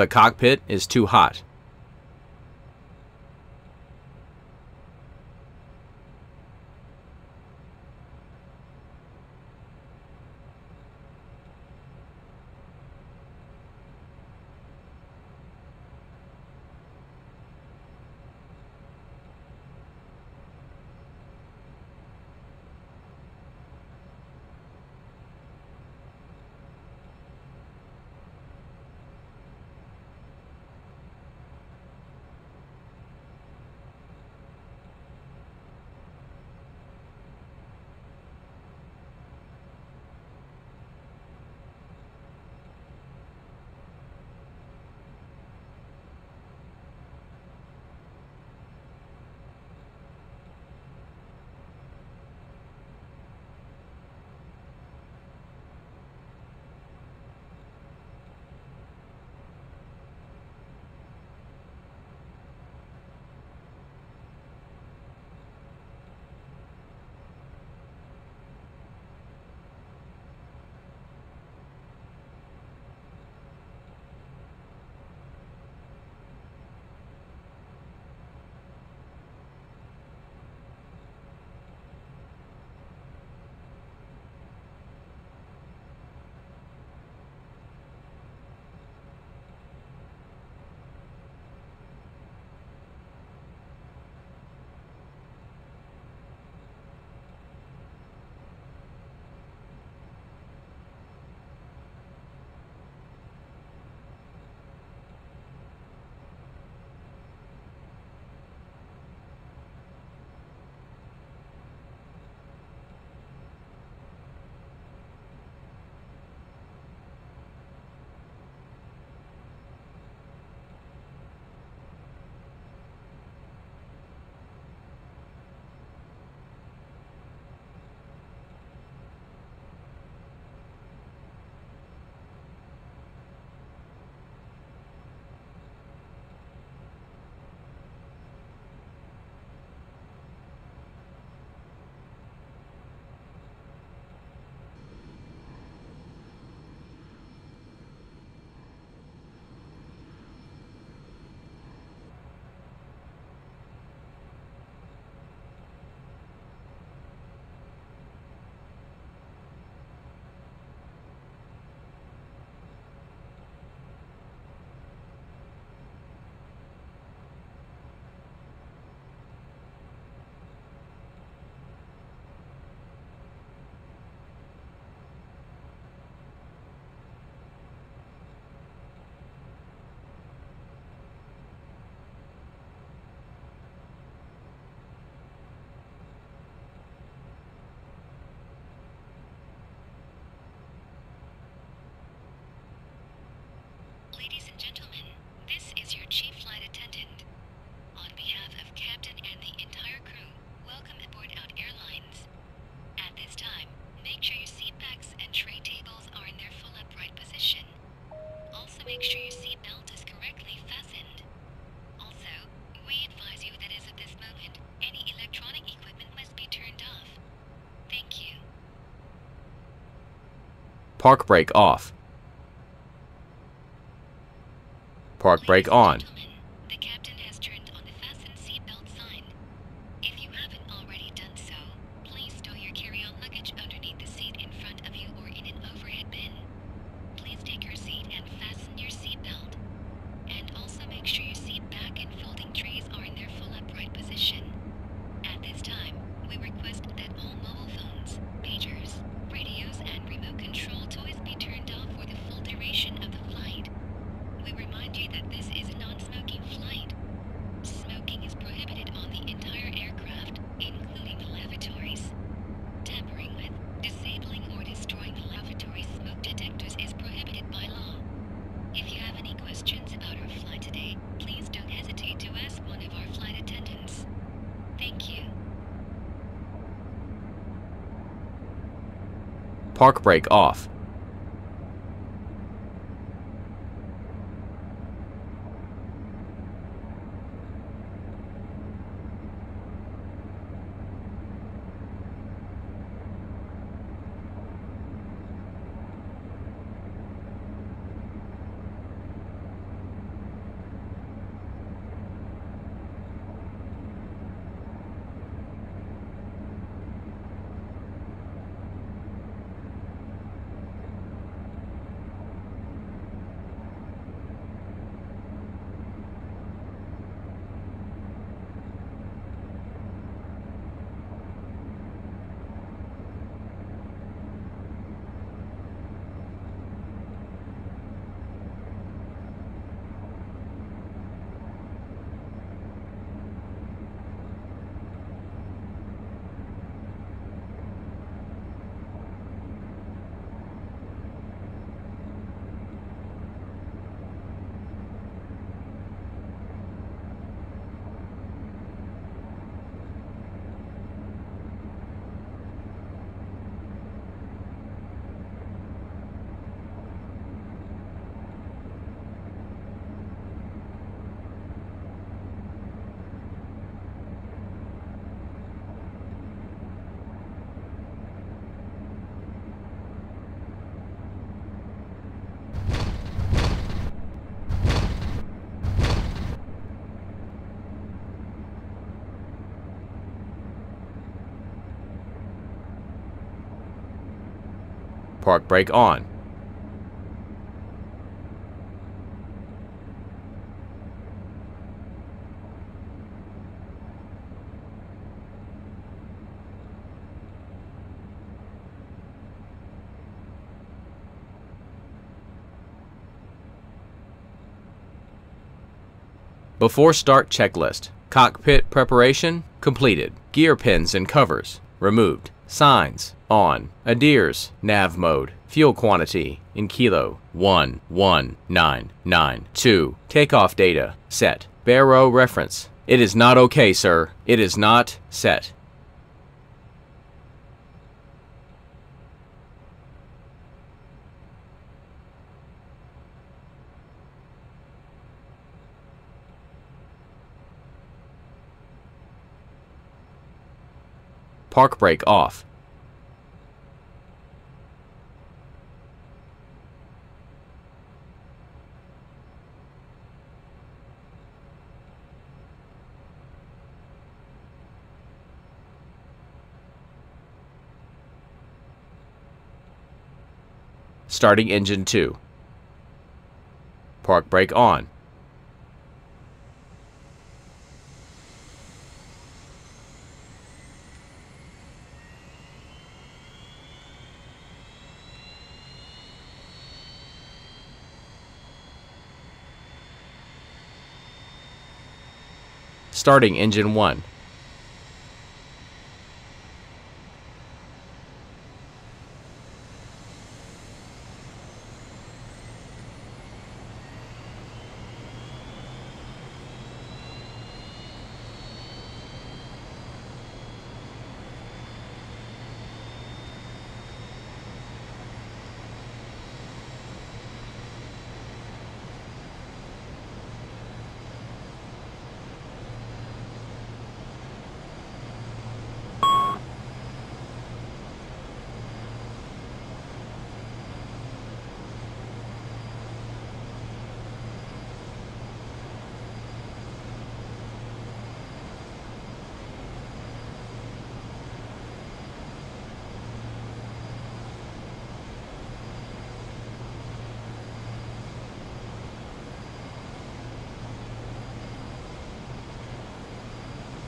the cockpit is too hot. Park brake off. Park brake on. park brake off. Park brake on. Before start checklist. Cockpit preparation completed. Gear pins and covers removed. Signs on. ADIRS nav mode. Fuel quantity in kilo 11992. Takeoff data set. Baro reference. It is not okay, sir. It is not set. Park brake off. Starting engine 2. Park brake on. Starting engine 1.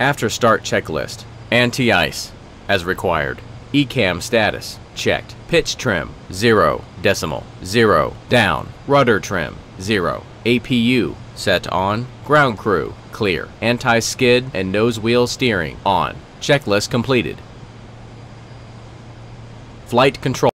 After start checklist. Anti-ice, as required. ECAM status, checked. Pitch trim, 0, decimal, 0, down. Rudder trim, 0. APU, set on. Ground crew, clear. Anti-skid and nose wheel steering, on. Checklist completed. Flight control.